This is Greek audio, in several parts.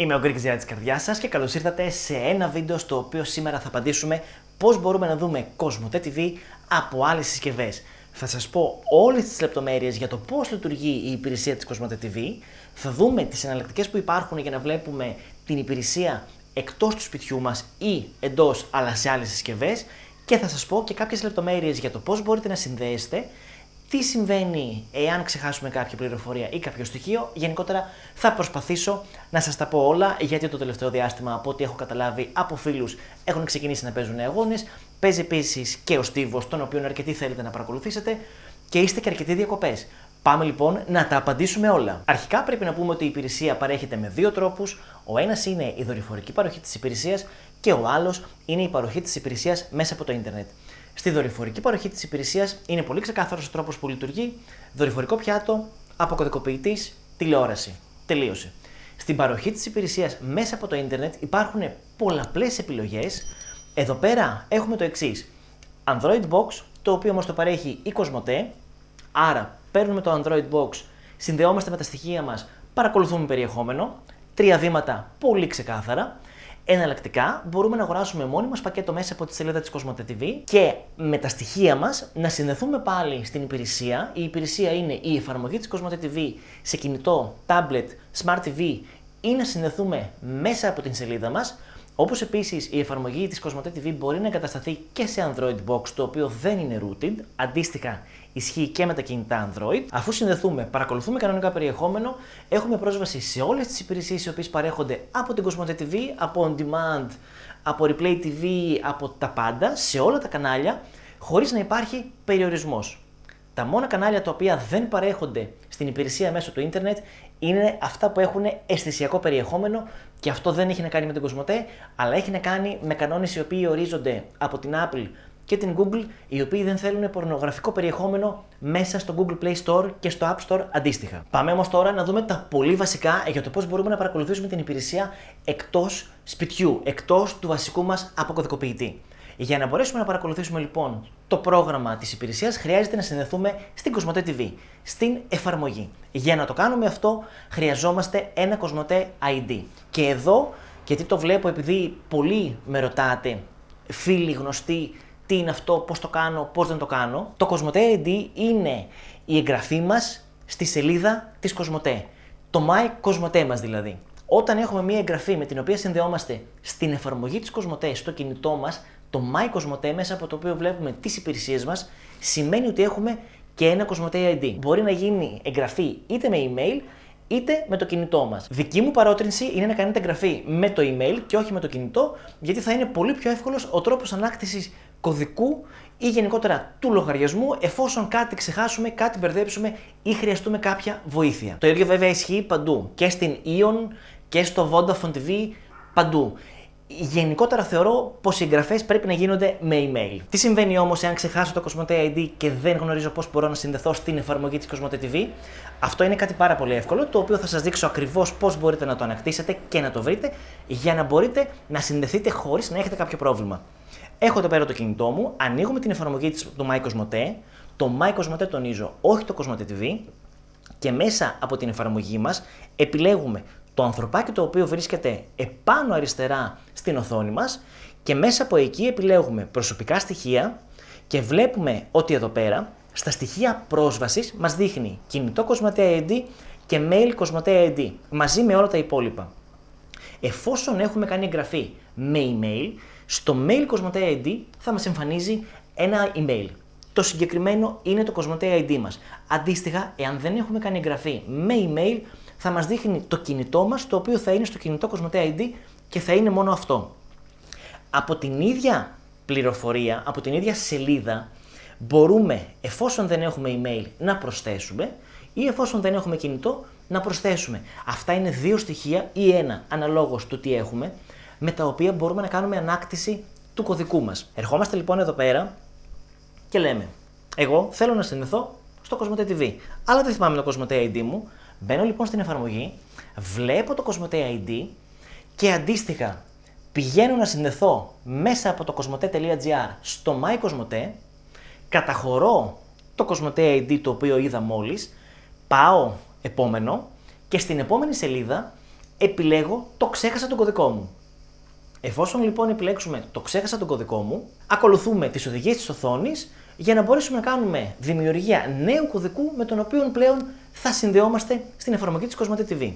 Είμαι ο Γκρίκ Ζήρα της καρδιάς σας και καλώς ήρθατε σε ένα βίντεο στο οποίο σήμερα θα απαντήσουμε πώς μπορούμε να δούμε Cosmote TV από άλλες συσκευές. Θα σας πω όλες τις λεπτομέρειες για το πώς λειτουργεί η υπηρεσία της Cosmote TV. Θα δούμε τις εναλλακτικές που υπάρχουν για να βλέπουμε την υπηρεσία εκτός του σπιτιού μας ή εντός αλλά σε άλλες συσκευές. Και θα σας πω και κάποιες λεπτομέρειες για το πώς μπορείτε να συνδέσετε τι συμβαίνει εάν ξεχάσουμε κάποια πληροφορία ή κάποιο στοιχείο. Γενικότερα θα προσπαθήσω να σας τα πω όλα, γιατί το τελευταίο διάστημα, από ό,τι έχω καταλάβει από φίλους, έχουν ξεκινήσει να παίζουν αγώνες. Παίζει επίσης και ο Στίβος, τον οποίο αρκετοί θέλετε να παρακολουθήσετε και είστε και αρκετοί διακοπές. Πάμε λοιπόν να τα απαντήσουμε όλα. Αρχικά πρέπει να πούμε ότι η υπηρεσία παρέχεται με δύο τρόπους. Ο ένας είναι η δορυφορική παροχή της υπηρεσίας και ο άλλος είναι η παροχή της υπηρεσίας μέσα από το ίντερνετ. Στη δορυφορική παροχή της υπηρεσίας είναι πολύ ξεκάθαρος ο τρόπος που λειτουργεί. Δορυφορικό πιάτο, αποκωδικοποιητής, τηλεόραση. Τελείωσε. Στην παροχή της υπηρεσίας μέσα από το ίντερνετ υπάρχουν πολλαπλές επιλογές. Εδώ πέρα έχουμε το εξής. Android Box, το οποίο όμως το παρέχει η Cosmote. Άρα παίρνουμε το Android Box, συνδεόμαστε με τα στοιχεία μας, παρακολουθούμε περιεχόμενο. Τρία βήματα πολύ ξεκάθαρα. Εναλλακτικά, μπορούμε να αγοράσουμε μόνοι μας πακέτο μέσα από τη σελίδα της Cosmote TV και με τα στοιχεία μας να συνδεθούμε πάλι στην υπηρεσία. Η υπηρεσία είναι η εφαρμογή της Cosmote TV σε κινητό, tablet, smart TV ή να συνδεθούμε μέσα από την σελίδα μας. Όπως επίσης η εφαρμογή της Cosmote TV μπορεί να εγκατασταθεί και σε Android Box, το οποίο δεν είναι rooted. Αντίστοιχα, ισχύει και με τα κινητά Android. Αφού συνδεθούμε, παρακολουθούμε κανονικά περιεχόμενο, έχουμε πρόσβαση σε όλες τις υπηρεσίες οι οποίες παρέχονται από την Cosmote TV, από On Demand, από Replay TV, από τα πάντα, σε όλα τα κανάλια, χωρίς να υπάρχει περιορισμός. Τα μόνα κανάλια τα οποία δεν παρέχονται στην υπηρεσία μέσω του ίντερνετ είναι αυτά που έχουν αισθησιακό περιεχόμενο και αυτό δεν έχει να κάνει με την Κοσμοτέ, αλλά έχει να κάνει με κανόνες οι οποίοι ορίζονται από την Apple και την Google, οι οποίοι δεν θέλουν πορνογραφικό περιεχόμενο μέσα στο Google Play Store και στο App Store αντίστοιχα. Πάμε όμως τώρα να δούμε τα πολύ βασικά για το πώς μπορούμε να παρακολουθήσουμε την υπηρεσία εκτός σπιτιού, εκτός του βασικού μας αποκωδικοποιητή. Για να μπορέσουμε να παρακολουθήσουμε λοιπόν το πρόγραμμα της υπηρεσίας χρειάζεται να συνδεθούμε στην Cosmote TV, στην εφαρμογή. Για να το κάνουμε αυτό χρειαζόμαστε ένα Cosmote ID. Και εδώ, γιατί το βλέπω επειδή πολλοί με ρωτάτε, φίλοι γνωστοί, τι είναι αυτό, πώς το κάνω, πώς δεν το κάνω, το Cosmote ID είναι η εγγραφή μας στη σελίδα της Cosmote. Το My Cosmote μας δηλαδή. Όταν έχουμε μία εγγραφή με την οποία συνδεόμαστε στην εφαρμογή της Cosmote στο κινητό μας, το My Cosmote μέσα από το οποίο βλέπουμε τις υπηρεσίες μας, σημαίνει ότι έχουμε και ένα Cosmote ID. Μπορεί να γίνει εγγραφή είτε με email είτε με το κινητό μας. Δική μου παρότρινση είναι να κάνετε εγγραφή με το email και όχι με το κινητό, γιατί θα είναι πολύ πιο εύκολος ο τρόπος ανάκτησης κωδικού ή γενικότερα του λογαριασμού εφόσον κάτι ξεχάσουμε, κάτι μπερδέψουμε ή χρειαστούμε κάποια βοήθεια. Το ίδιο βέβαια ισχύει παντού και στην Ion και στο Vodafone TV παντού. Γενικότερα θεωρώ πως οι εγγραφές πρέπει να γίνονται με email. Τι συμβαίνει όμως εάν ξεχάσω το Cosmote ID και δεν γνωρίζω πώς μπορώ να συνδεθώ στην εφαρμογή της Cosmote TV. Αυτό είναι κάτι πάρα πολύ εύκολο, το οποίο θα σας δείξω ακριβώς πώς μπορείτε να το ανακτήσετε και να το βρείτε για να μπορείτε να συνδεθείτε χωρίς να έχετε κάποιο πρόβλημα. Έχω εδώ πέρα το κινητό μου, ανοίγουμε την εφαρμογή του My Cosmote, το My Cosmote τονίζω, όχι το Cosmote TV, και μέσα από την εφαρμογή μας επιλέγουμε το ανθρωπάκι το οποίο βρίσκεται επάνω αριστερά στην οθόνη μας και μέσα από εκεί επιλέγουμε προσωπικά στοιχεία και βλέπουμε ότι εδώ πέρα στα στοιχεία πρόσβασης μας δείχνει κινητό Cosmote ID και mail Cosmote ID μαζί με όλα τα υπόλοιπα. Εφόσον έχουμε κάνει εγγραφή με email, στο mail Cosmote ID θα μας εμφανίζει ένα email. Το συγκεκριμένο είναι το Cosmote ID μας. Αντίστοιχα, εάν δεν έχουμε κάνει εγγραφή με email, θα μας δείχνει το κινητό μας, το οποίο θα είναι στο κινητό Cosmote ID και θα είναι μόνο αυτό. Από την ίδια πληροφορία, από την ίδια σελίδα, μπορούμε, εφόσον δεν έχουμε email, να προσθέσουμε ή εφόσον δεν έχουμε κινητό, να προσθέσουμε. Αυτά είναι δύο στοιχεία ή ένα, αναλόγως του τι έχουμε, με τα οποία μπορούμε να κάνουμε ανάκτηση του κωδικού μας. Ερχόμαστε λοιπόν εδώ πέρα και λέμε, εγώ θέλω να συνδεθώ στο Cosmote TV, αλλά δεν θυμάμαι το Cosmote ID μου, Μπαίνω λοιπόν στην εφαρμογή, βλέπω το Cosmote ID και αντίστοιχα πηγαίνω να συνδεθώ μέσα από το cosmote.gr στο My Cosmote, καταχωρώ το Cosmote ID το οποίο είδα μόλις, πάω επόμενο και στην επόμενη σελίδα επιλέγω το ξέχασα τον κωδικό μου. Εφόσον λοιπόν επιλέξουμε το ξέχασα τον κωδικό μου, ακολουθούμε τις οδηγίες της οθόνης για να μπορέσουμε να κάνουμε δημιουργία νέου κωδικού με τον οποίο πλέον θα συνδεόμαστε στην εφαρμογή της Cosmote TV.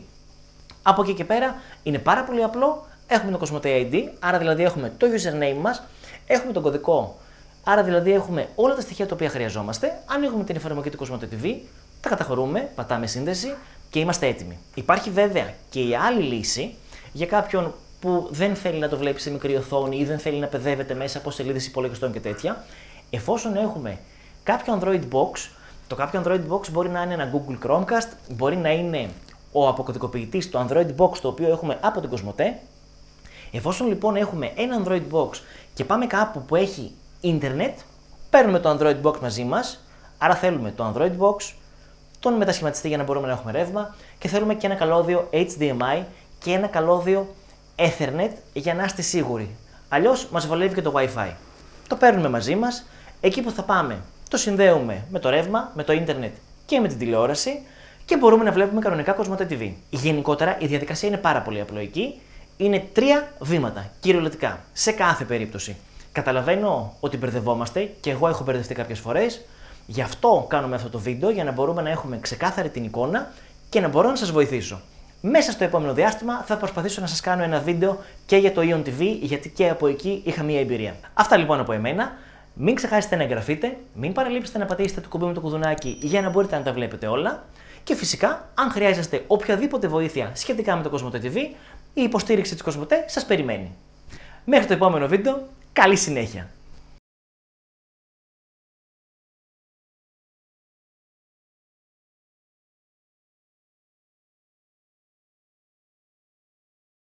Από εκεί και πέρα είναι πάρα πολύ απλό, έχουμε το Cosmote ID, άρα δηλαδή έχουμε το username μας, έχουμε τον κωδικό, άρα δηλαδή έχουμε όλα τα στοιχεία τα οποία χρειαζόμαστε, ανοίγουμε την εφαρμογή του Cosmote TV, τα καταχωρούμε, πατάμε σύνδεση και είμαστε έτοιμοι. Υπάρχει βέβαια και η άλλη λύση για κάποιον που δεν θέλει να το βλέπει σε μικρή οθόνη ή δεν θέλει να παιδεύεται μέσα από σελίδες υπολογιστών και τέτοια. Εφόσον έχουμε κάποιο Android Box, το κάποιο Android Box μπορεί να είναι ένα Google Chromecast, μπορεί να είναι ο αποκωδικοποιητής το Android Box το οποίο έχουμε από την Cosmote. Εφόσον λοιπόν έχουμε ένα Android Box και πάμε κάπου που έχει ίντερνετ, παίρνουμε το Android Box μαζί μας, άρα θέλουμε το Android Box, τον μετασχηματιστή για να μπορούμε να έχουμε ρεύμα και θέλουμε και ένα καλώδιο HDMI και ένα καλώδιο Ethernet για να είστε σίγουροι. Αλλιώς μας βολεύει και το WiFi. Το παίρνουμε μαζί μας, εκεί που θα πάμε το συνδέουμε με το ρεύμα, με το ίντερνετ και με την τηλεόραση και μπορούμε να βλέπουμε κανονικά Cosmote TV. Γενικότερα η διαδικασία είναι πάρα πολύ απλοϊκή. Είναι τρία βήματα, κυριολεκτικά, σε κάθε περίπτωση. Καταλαβαίνω ότι μπερδευόμαστε και εγώ έχω μπερδευτεί κάποιες φορές. Γι' αυτό κάνουμε αυτό το βίντεο για να μπορούμε να έχουμε ξεκάθαρη την εικόνα και να μπορώ να σας βοηθήσω. Μέσα στο επόμενο διάστημα θα προσπαθήσω να σας κάνω ένα βίντεο και για το Ion TV, γιατί και από εκεί είχα μία εμπειρία. Αυτά λοιπόν από εμένα. Μην ξεχάσετε να εγγραφείτε, μην παραλείψετε να πατήσετε το κουμπί με το κουδουνάκι για να μπορείτε να τα βλέπετε όλα. Και φυσικά, αν χρειάζεστε οποιαδήποτε βοήθεια σχετικά με το Cosmote TV, η υποστήριξη της Cosmote σας περιμένει. Μέχρι το επόμενο βίντεο, καλή συνέχεια!